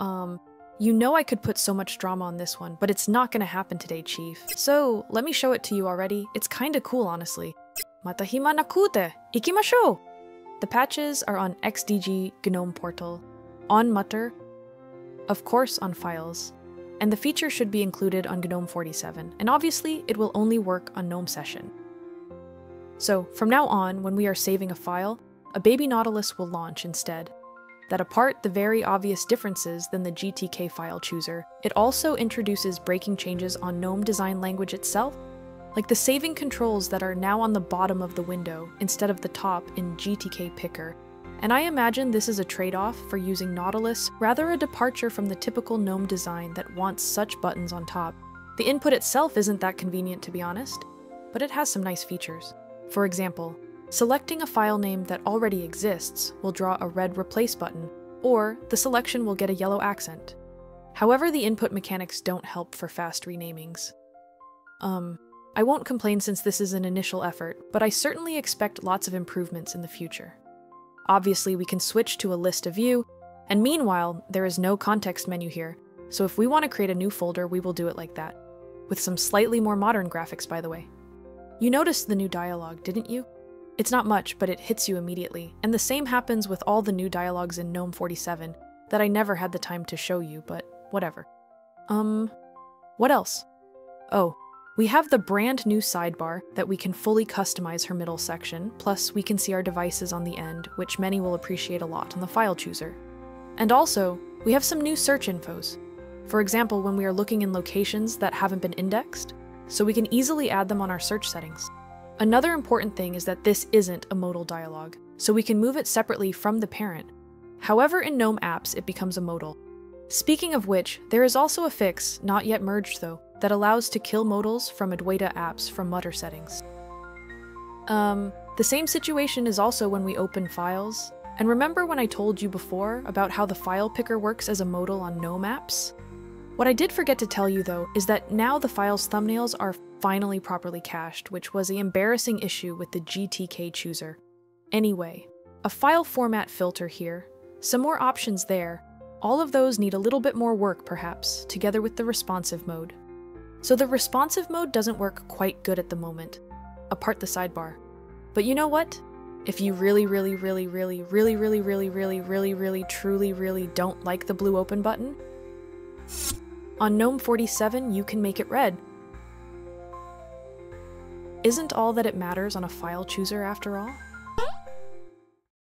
Um, you know I could put so much drama on this one, but it's not gonna happen today, Chief. So, let me show it to you already. It's kinda cool, honestly. Matahima nakute! Ikimashou! The patches are on XDG GNOME Portal, on Mutter, of course on Files, and the feature should be included on GNOME 47, and obviously it will only work on GNOME Session. So, from now on, when we are saving a file, a baby Nautilus will launch instead. That apart the very obvious differences than the GTK file chooser, it also introduces breaking changes on GNOME design language itself, like the saving controls that are now on the bottom of the window instead of the top in GTK Picker, and I imagine this is a trade off for using Nautilus, rather a departure from the typical GNOME design that wants such buttons on top. The input itself isn't that convenient to be honest, but it has some nice features. For example, selecting a file name that already exists will draw a red replace button, or the selection will get a yellow accent. However, the input mechanics don't help for fast renamings. Um, I won't complain since this is an initial effort, but I certainly expect lots of improvements in the future. Obviously, we can switch to a list of view, and meanwhile, there is no context menu here, so if we want to create a new folder, we will do it like that. With some slightly more modern graphics, by the way. You noticed the new dialogue, didn't you? It's not much, but it hits you immediately, and the same happens with all the new dialogues in GNOME 47 that I never had the time to show you, but whatever. Um, what else? Oh, we have the brand new sidebar that we can fully customize her middle section, plus we can see our devices on the end, which many will appreciate a lot on the file chooser. And also, we have some new search infos. For example, when we are looking in locations that haven't been indexed, so we can easily add them on our search settings. Another important thing is that this isn't a modal dialog, so we can move it separately from the parent. However, in GNOME apps, it becomes a modal. Speaking of which, there is also a fix, not yet merged though, that allows to kill modals from Adwaita apps from Mutter settings. Um, the same situation is also when we open files. And remember when I told you before about how the file picker works as a modal on GNOME apps? What I did forget to tell you though is that now the file's thumbnails are finally properly cached, which was the embarrassing issue with the GTK chooser. Anyway, a file format filter here, some more options there, all of those need a little bit more work perhaps, together with the responsive mode. So the responsive mode doesn't work quite good at the moment, apart the sidebar. But you know what? If you really, really, really, really, really, really, really, really, really, really, truly, really don't like the blue open button, on GNOME 47 you can make it red. Isn't all that it matters on a file chooser after all?